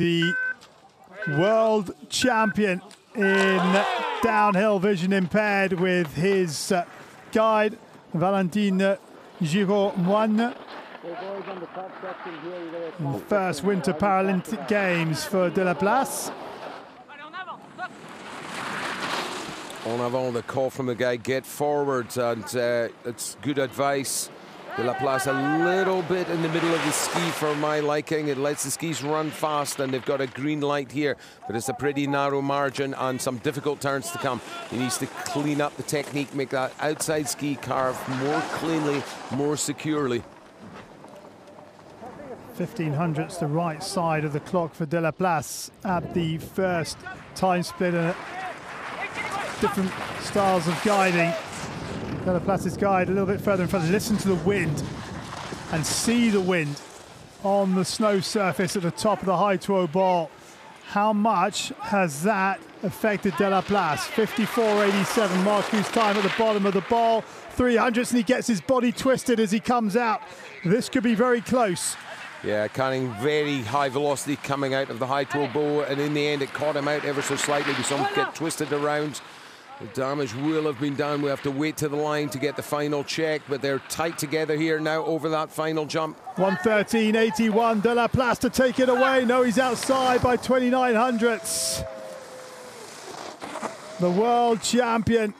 the world champion in downhill vision impaired with his uh, guide Valentin Giraud-Moine. First Winter Paralympic Games for Deleplace. En avant, the call from the guy, get forward, and uh, it's good advice. Deleplace a little bit in the middle of the ski for my liking. It lets the skis run fast, and they've got a green light here, but it's a pretty narrow margin and some difficult turns to come. He needs to clean up the technique, make that outside ski carve more cleanly, more securely. 15 hundredths the right side of the clock for De Deleplace at the first time split different styles of guiding. Deleplace's guide a little bit further in front. Listen to the wind and see the wind on the snow surface at the top of the high Hautevaux ball. How much has that affected Deleplace? 54.87, Marcou's time at the bottom of the ball. 300s and he gets his body twisted as he comes out. This could be very close. Yeah, Canning very high velocity coming out of the high Hautevaux ball, and in the end it caught him out ever so slightly. We saw him get twisted around. The damage will have been done. We have to wait to the line to get the final check, but they're tight together here now over that final jump. 113.81, Deleplace to take it away. No, he's outside by 29 hundredths. The world champion